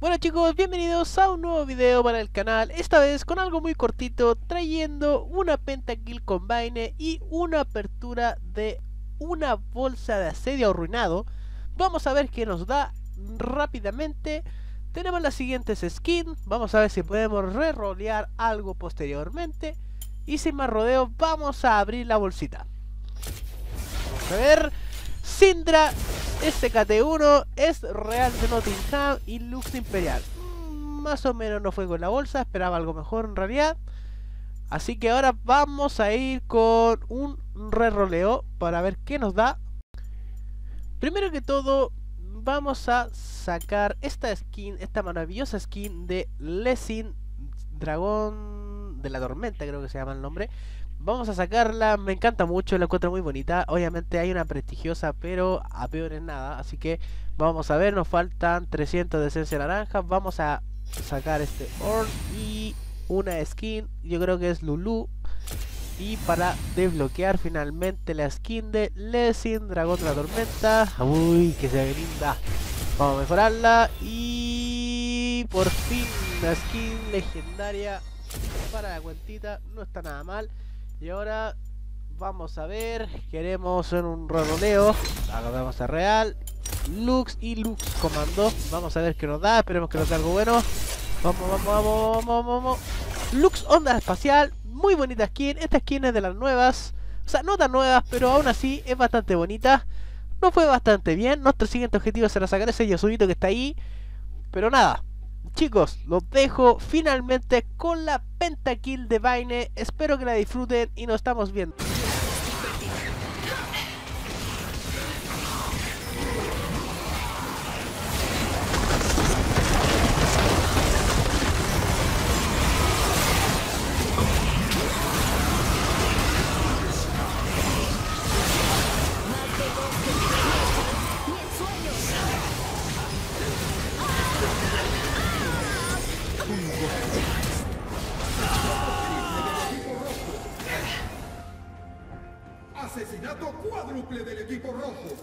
Bueno chicos, bienvenidos a un nuevo video para el canal, esta vez con algo muy cortito, trayendo una pentakill combine y una apertura de una bolsa de asedio arruinado. Vamos a ver qué nos da rápidamente. Tenemos las siguientes skins, vamos a ver si podemos re-rolear algo posteriormente. Y sin más rodeo, vamos a abrir la bolsita. Vamos a ver, Sindra SKT1 es Real de Nottingham y Lux Imperial. Mm, más o menos no fue con la bolsa, esperaba algo mejor en realidad. Así que ahora vamos a ir con un re-roleo para ver qué nos da. Primero que todo, vamos a sacar esta skin, esta maravillosa skin de Lesin Dragón de la Tormenta, creo que se llama el nombre. Vamos a sacarla, me encanta mucho, la encuentro muy bonita. Obviamente hay una prestigiosa, pero a peor en nada. Así que vamos a ver, nos faltan 300 de esencia naranja. Vamos a sacar este Orn y una skin, yo creo que es Lulu. Y para desbloquear finalmente la skin de Lesin, Dragón de la Tormenta. Uy, que se ve linda. Vamos a mejorarla. Y por fin la skin legendaria para la cuentita. No está nada mal. Y ahora vamos a ver, queremos en un rodoleo, acá vamos a real, Lux y Lux comando, vamos a ver qué nos da, esperemos que nos dé algo bueno, vamos, vamos, vamos, vamos, vamos, Lux onda espacial, muy bonita skin, esta skin es de las nuevas, o sea, no tan nuevas, pero aún así es bastante bonita, no fue bastante bien, nuestro siguiente objetivo será sacar ese Yosubito que está ahí, pero nada, chicos, los dejo finalmente con la pentakill de Vaine. Espero que la disfruten y nos estamos viendo. Asesinato cuádruple del equipo rojo.